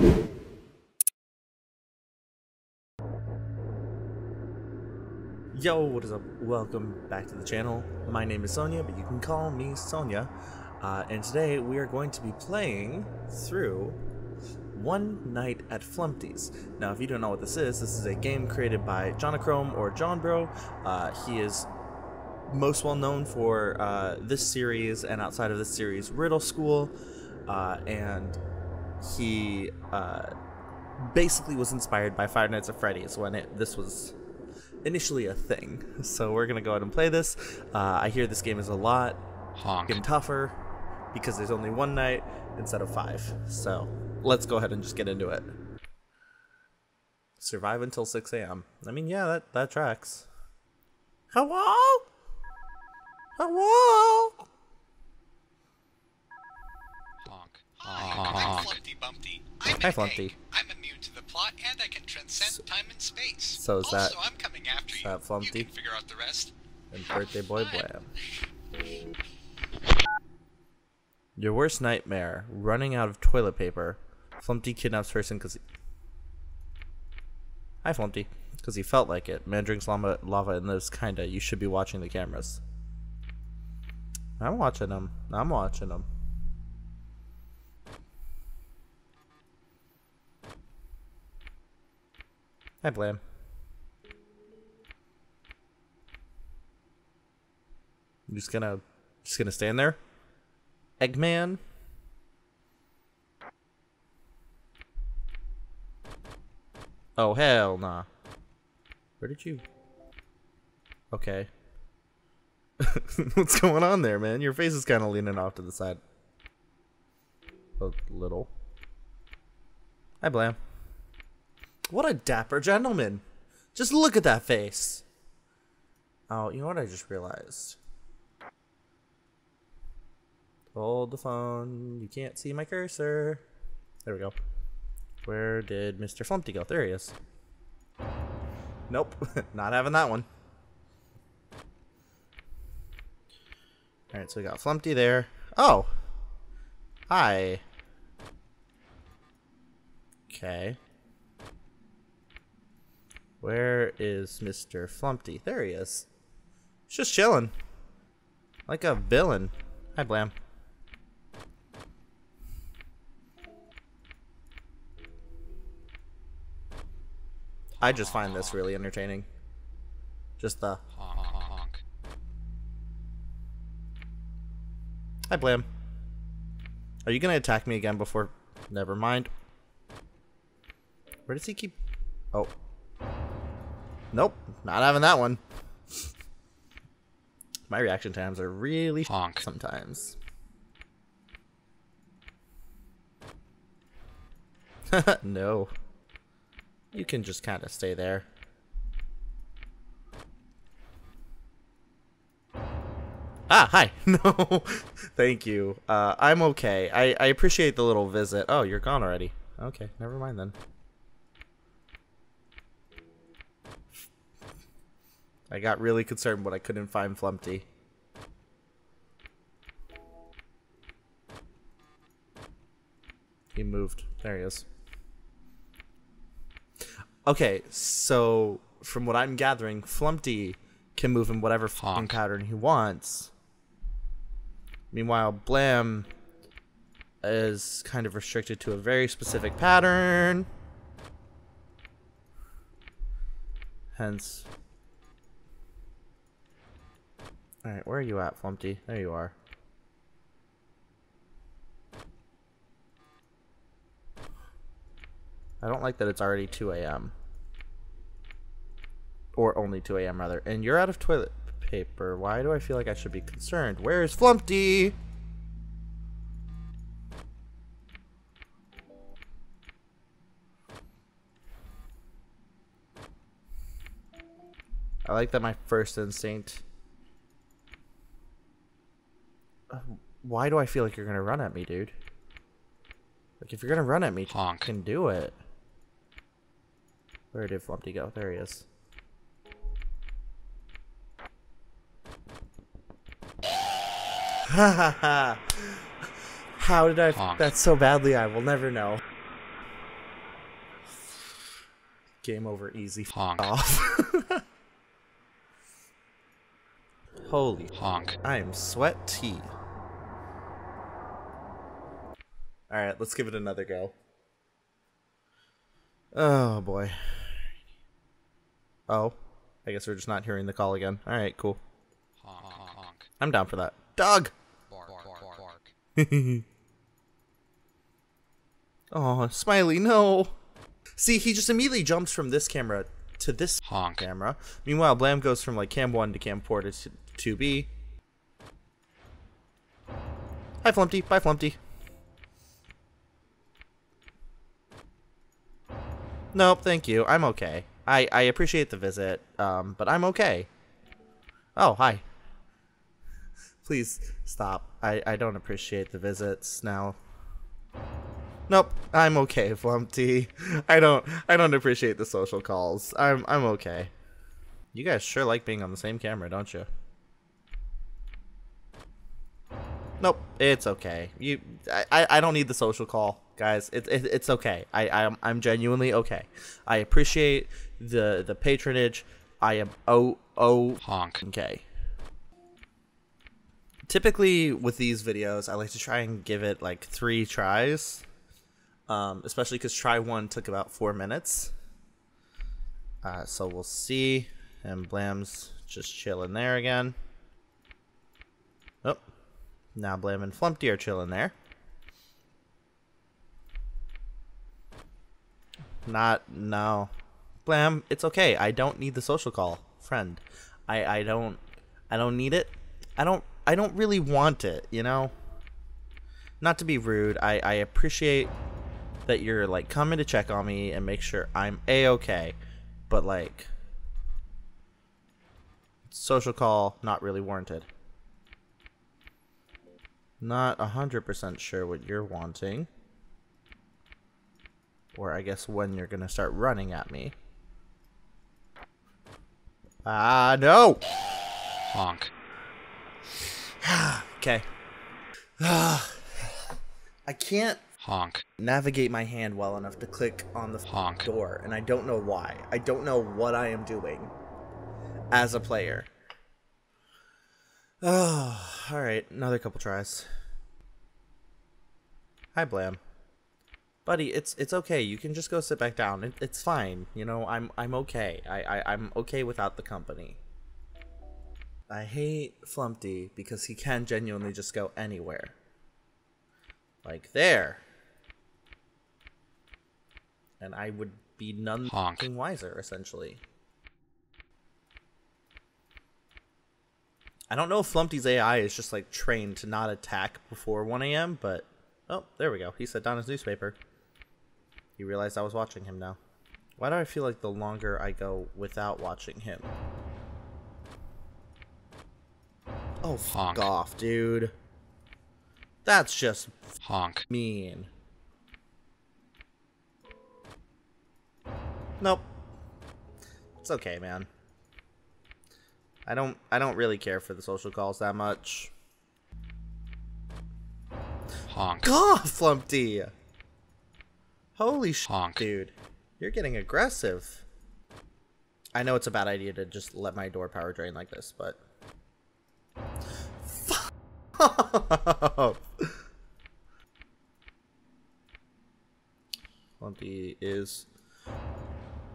Yo, what is up? Welcome back to the channel. My name is Sonja, but you can call me Sonja. Uh, and today we are going to be playing through One Night at Flumpty's. Now, if you don't know what this is, this is a game created by Jonochrome or John Bro. Uh, he is most well known for uh, this series and outside of this series, Riddle School. Uh, and he uh, basically was inspired by Five Nights at Freddy's when it this was initially a thing. So we're gonna go ahead and play this. Uh, I hear this game is a lot Honk. getting tougher because there's only one night instead of five. So let's go ahead and just get into it. Survive until 6 a.m. I mean, yeah, that that tracks. Hello? Hello? Honk. Hi, Honk. I'm Honk. Flumpty I'm Hi, Flumpty. I'm immune to the plot, and I can transcend time and space. so is also, that- I'm coming after you. that Flumpty? You can figure out the rest. And birthday boy blam. Your worst nightmare: running out of toilet paper. Flumpty kidnaps person because. He... Hi, Flumpty. Because he felt like it. Man drinks lava, lava and lives kinda. You should be watching the cameras. I'm watching them. I'm watching them. Hi, Blam. I'm just gonna, just gonna stand there. Eggman. Oh hell nah. Where did you? Okay. What's going on there, man? Your face is kind of leaning off to the side. A little. Hi, Blam. What a dapper gentleman. Just look at that face. Oh, you know what I just realized? Hold the phone. You can't see my cursor. There we go. Where did Mr. Flumpty go? There he is. Nope, not having that one. Alright, so we got Flumpty there. Oh! Hi. Okay. Where is Mr. Flumpty? There he is. He's just chilling. Like a villain. Hi, Blam. I just find this really entertaining. Just the Honk. Honk. Hi, Blam. Are you gonna attack me again before? Never mind. Where does he keep? Oh. Nope, not having that one. My reaction times are really Honk. sometimes. no. You can just kind of stay there. Ah, hi. No, thank you. Uh, I'm okay. I, I appreciate the little visit. Oh, you're gone already. Okay, never mind then. I got really concerned when I couldn't find Flumpty. He moved. There he is. Okay, so from what I'm gathering, Flumpty can move in whatever fucking pattern he wants. Meanwhile, Blam is kind of restricted to a very specific pattern. Hence. Alright, where are you at, Flumpty? There you are. I don't like that it's already 2 a.m. Or only 2 a.m. rather. And you're out of toilet paper. Why do I feel like I should be concerned? Where's Flumpty? I like that my first instinct. Uh, Why do I feel like you're gonna run at me, dude? Like if you're gonna run at me, Honk. can do it. Where did Flumpty go? There he is. Ha ha ha! How did I? Honk. that so badly? I will never know. Game over easy. Honk. off. Holy Honk. I am sweat sweaty. Alright, let's give it another go. Oh boy. Oh. I guess we're just not hearing the call again. Alright, cool. Honk. Honk. Honk. I'm down for that. Dog! Bark. Bark. Bark. Oh, Smiley, no! See, he just immediately jumps from this camera to this Honk. camera. Meanwhile, Blam goes from like cam 1 to cam 4 to 2B. Hi, Flumpty. Bye, Flumpty. Nope, thank you. I'm okay. I, I appreciate the visit, um, but I'm okay. Oh, hi. Please stop. I, I don't appreciate the visits now. Nope, I'm okay, Flumpty. I don't I don't appreciate the social calls. I'm I'm okay. You guys sure like being on the same camera, don't you? Nope, it's okay. You, I, I- I don't need the social call, guys. It, it it's okay. I, I'm, I'm genuinely okay. I appreciate the the patronage. I am oh oh Honk. okay. Typically with these videos, I like to try and give it like three tries, um, especially because try one took about four minutes. Uh, so we'll see. And Blam's just chilling there again. Oh, now Blam and Flumpty are chilling there. Not no, Blam. It's okay. I don't need the social call, friend. I I don't I don't need it. I don't I don't really want it. You know. Not to be rude, I I appreciate that you're like coming to check on me and make sure I'm a okay, but like social call not really warranted. Not a hundred percent sure what you're wanting. Or I guess when you're gonna start running at me. Ah, no! Honk. Okay. I can't Honk. navigate my hand well enough to click on the Honk. door, and I don't know why. I don't know what I am doing as a player. Oh, all right, another couple tries. Hi, Blam. Buddy, it's it's okay. You can just go sit back down. It, it's fine. You know, I'm I'm okay. I, I I'm okay without the company. I hate Flumpty because he can genuinely just go anywhere. Like there. And I would be none Honk. wiser, essentially. I don't know if Flumpty's AI is just like trained to not attack before 1 a.m., but oh, there we go. He set down his newspaper. He realized I was watching him now. Why do I feel like the longer I go without watching him? Oh, fuck Honk. off, dude. That's just Honk. mean. Nope. It's okay, man. I don't I don't really care for the social calls that much. Honk. God, Flumpty! Holy sh Honk. dude. You're getting aggressive. I know it's a bad idea to just let my door power drain like this, but Flumpty is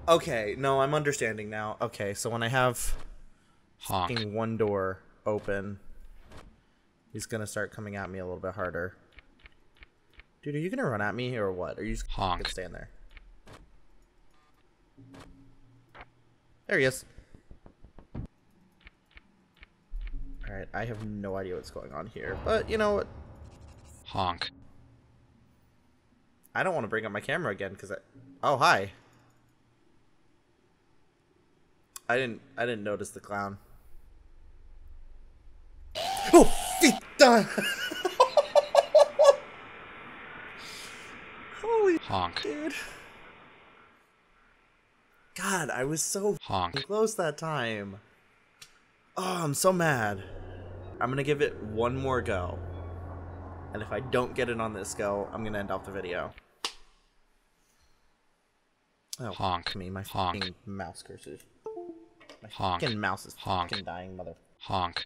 Okay, no, I'm understanding now. Okay, so when I have Honk. one door open, he's gonna start coming at me a little bit harder. Dude, are you gonna run at me or what? Are you just Honk. gonna stand there? There he is. Alright, I have no idea what's going on here, but you know what? Honk. I don't want to bring up my camera again because I. Oh hi. I didn't. I didn't notice the clown. Oh, Honk. dude. God, I was so Honk. close that time. Oh, I'm so mad. I'm gonna give it one more go. And if I don't get it on this go, I'm gonna end off the video. Oh, Honk. me, my Honk. fucking mouse cursor. My Honk. fucking mouse is Honk. fucking dying, mother. honk,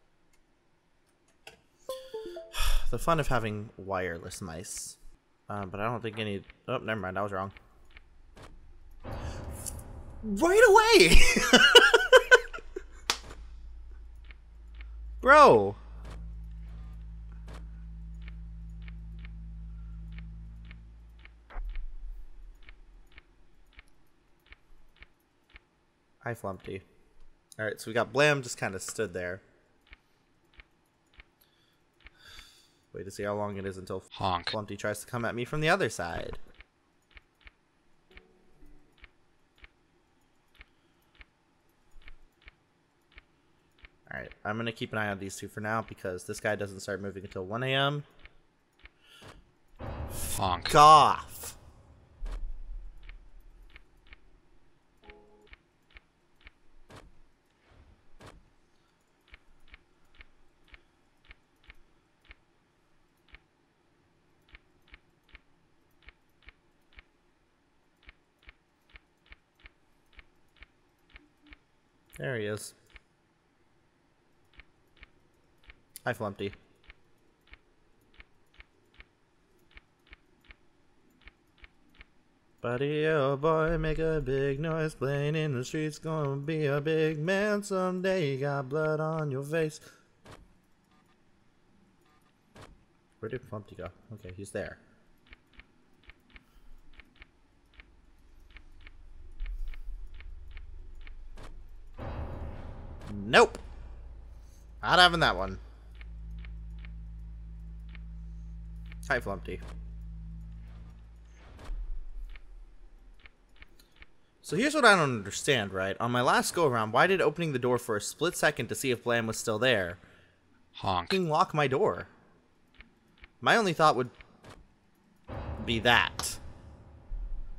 The fun of having wireless mice. Uh, but I don't think any. Oh, never mind. I was wrong. Right away, bro. Hi, Flumpty. Alright, so we got Blam just kind of stood there. Wait to see how long it is until honk, Flumpty tries to come at me from the other side. Alright, I'm going to keep an eye on these two for now because this guy doesn't start moving until 1 a.m. honk, Goff! There he is. Hi, Flumpty. Buddy, oh boy, make a big noise playing in the streets. Gonna be a big man someday. You got blood on your face. Where did Flumpty go? Okay, he's there. Not having that one. Hi, Flumpty. So here's what I don't understand, right? On my last go around, why did opening the door for a split second to see if Blam was still there honk, lock my door? My only thought would be that.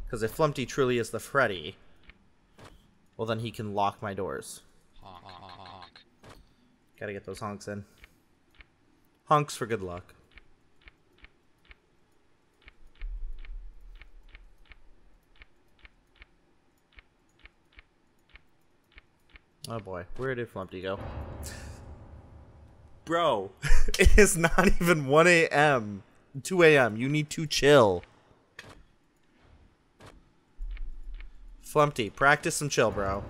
Because if Flumpty truly is the Freddy, well then he can lock my doors. honk, Gotta get those honks in. Honks for good luck. Oh boy, where did Flumpty go? Bro, it is not even 1 a.m. 2 a.m. You need to chill. Flumpty, practice some chill, bro.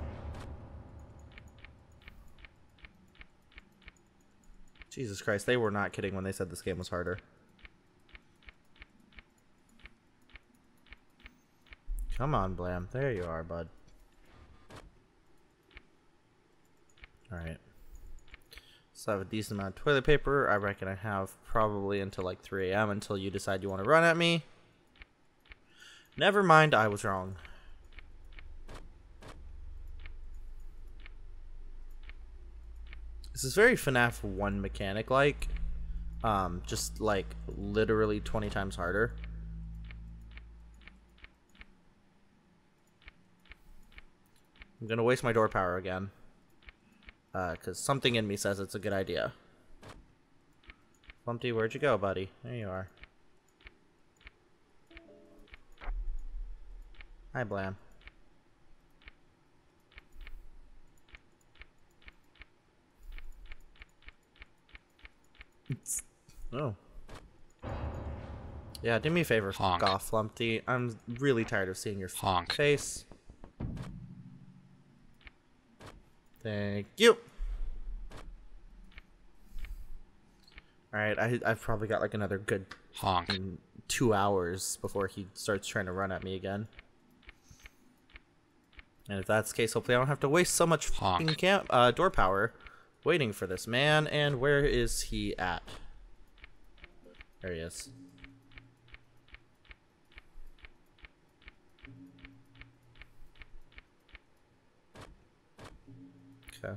Jesus Christ, they were not kidding when they said this game was harder. Come on, Blam. There you are, bud. Alright. So I have a decent amount of toilet paper. I reckon I have probably until like 3 a.m. until you decide you want to run at me. Never mind, I was wrong. This is very FNAF 1 mechanic like. Um, just like literally 20 times harder. I'm gonna waste my door power again. Uh, cause something in me says it's a good idea. Flumpty, where'd you go, buddy? There you are. Hi, Blam. Oh. Yeah, do me a favor, Honk. fuck off, Flumpty. I'm really tired of seeing your Honk. face. Thank you. Alright, I, I've probably got like another good honk, two hours before he starts trying to run at me again. And if that's the case, hopefully I don't have to waste so much Honk. fucking camp, uh, door power waiting for this man. And where is he at? There he is. Okay.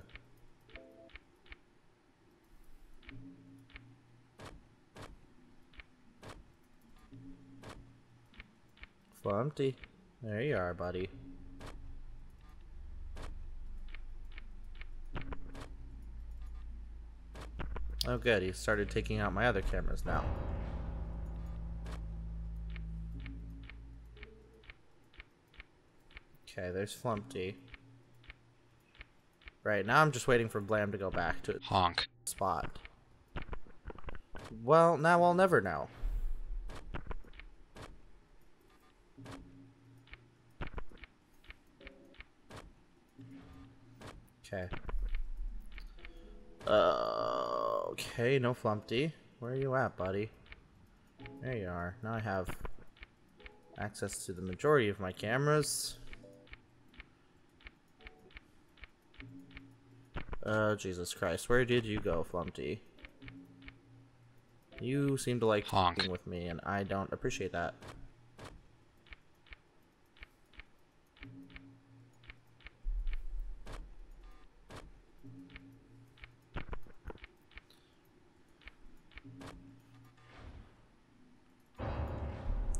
Flumpty. There you are, buddy. Oh good, he started taking out my other cameras now. Okay, there's Flumpty. Right, now I'm just waiting for Blam to go back to its Honk. spot. Well, now I'll never know. Okay. Uh, okay, no Flumpty. Where are you at, buddy? There you are. Now I have access to the majority of my cameras. Oh, Jesus Christ. Where did you go, Flumpty? You seem to like Honk. talking with me, and I don't appreciate that.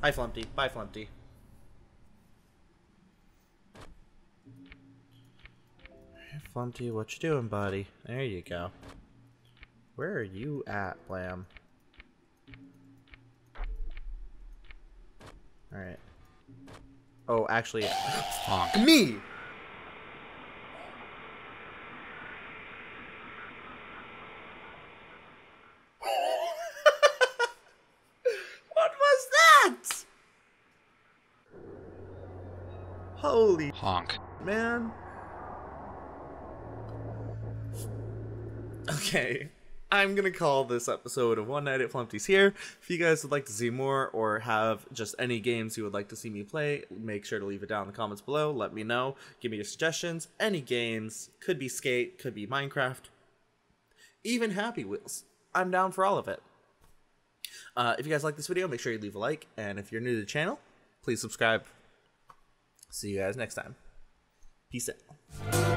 Hi, Flumpty. Bye, Flumpty. Hey, Flumpty, what you doing, buddy? There you go. Where are you at, Blam? Alright. Oh, actually, Honk. me! what was that? Holy Honk. man. Okay. I'm gonna call this episode of One Night at Flumpty's here. If you guys would like to see more or have just any games you would like to see me play, make sure to leave it down in the comments below. Let me know. Give me your suggestions. Any games. Could be Skate, could be Minecraft. Even Happy Wheels. I'm down for all of it. Uh, if you guys like this video, make sure you leave a like. And if you're new to the channel, please subscribe. See you guys next time. Peace out.